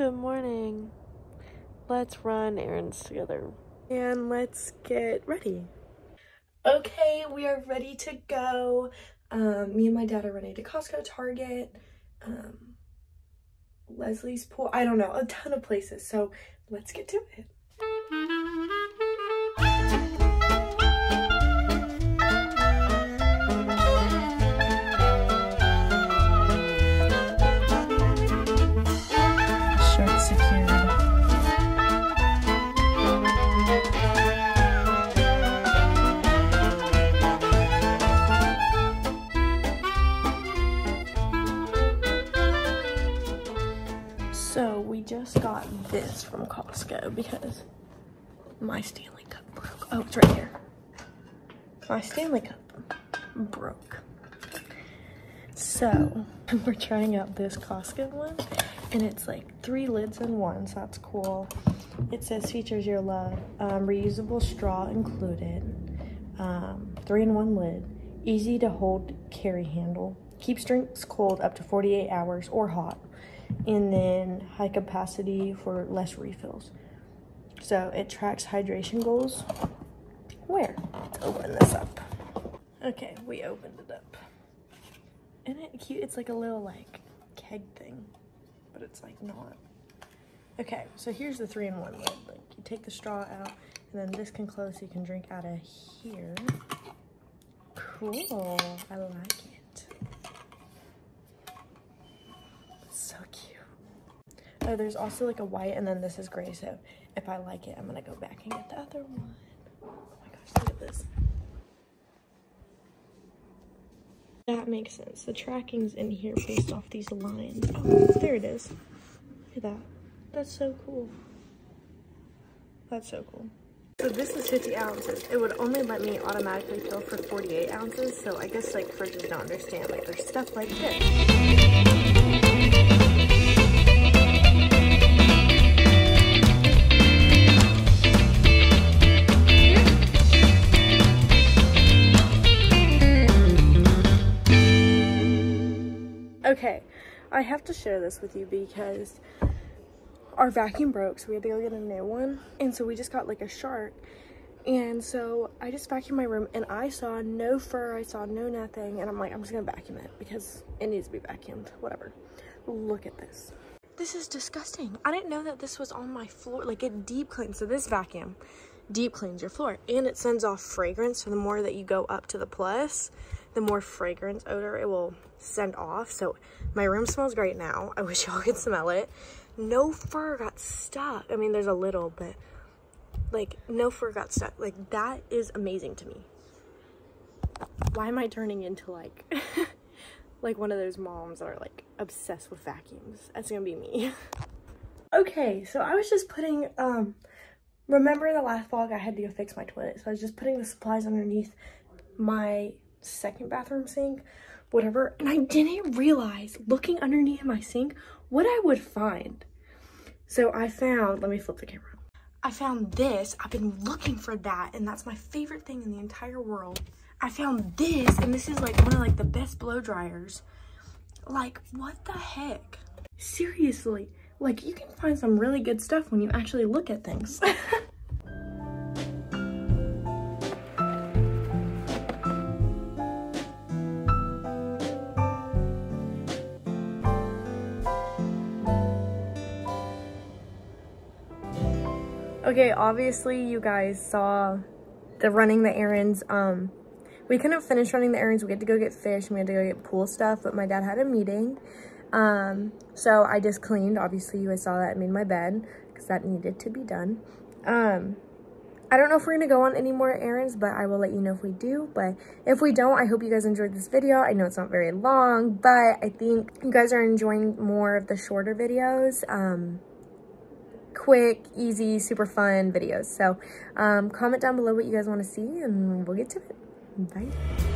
Good morning. Let's run errands together. And let's get ready. Okay, we are ready to go. Um, me and my dad are running to Costco, Target, um, Leslie's pool. I don't know, a ton of places. So let's get to it. So we just got this from Costco because my Stanley Cup broke. Oh, it's right here. My Stanley Cup broke. So we're trying out this Costco one and it's like three lids in one, so that's cool. It says features your love, um, reusable straw included, um, three in one lid, easy to hold carry handle, keeps drinks cold up to 48 hours or hot, and then high capacity for less refills. So it tracks hydration goals. Where? Let's open this up. Okay, we opened it up. Isn't it cute? It's like a little like keg thing, but it's like not. Okay, so here's the three-in-one lid. Like you take the straw out, and then this can close so you can drink out of here. Cool, I like it. So cute. Oh, there's also like a white, and then this is gray. So if I like it, I'm gonna go back and get the other one. Oh my gosh, look at this. That makes sense. The tracking's in here based off these lines. Oh, there it is. Look at that. That's so cool. That's so cool. So this is 50 ounces. It would only let me automatically fill for 48 ounces. So I guess like fridges don't understand. Like there's stuff like this. I have to share this with you because our vacuum broke, so we had to go get a new one. And so we just got like a shark. And so I just vacuumed my room and I saw no fur, I saw no nothing. And I'm like, I'm just gonna vacuum it because it needs to be vacuumed, whatever. Look at this. This is disgusting. I didn't know that this was on my floor. Like it deep cleans. So this vacuum deep cleans your floor and it sends off fragrance. So the more that you go up to the plus, the more fragrance odor it will send off. So my room smells great now. I wish y'all could smell it. No fur got stuck. I mean, there's a little, but like no fur got stuck. Like that is amazing to me. Why am I turning into like, like one of those moms that are like obsessed with vacuums? That's gonna be me. okay, so I was just putting, um, remember the last vlog I had to go fix my toilet. So I was just putting the supplies underneath my second bathroom sink, whatever. And I didn't realize looking underneath my sink what I would find. So I found, let me flip the camera. I found this. I've been looking for that and that's my favorite thing in the entire world. I found this and this is like one of like the best blow dryers. Like what the heck? Seriously, like you can find some really good stuff when you actually look at things. Okay, obviously you guys saw the running the errands. Um, we couldn't finish running the errands. We had to go get fish and we had to go get pool stuff, but my dad had a meeting. Um, so I just cleaned. Obviously you guys saw that I made my bed because that needed to be done. Um, I don't know if we're going to go on any more errands, but I will let you know if we do. But if we don't, I hope you guys enjoyed this video. I know it's not very long, but I think you guys are enjoying more of the shorter videos. Um, quick, easy, super fun videos. So um, comment down below what you guys want to see and we'll get to it. Bye.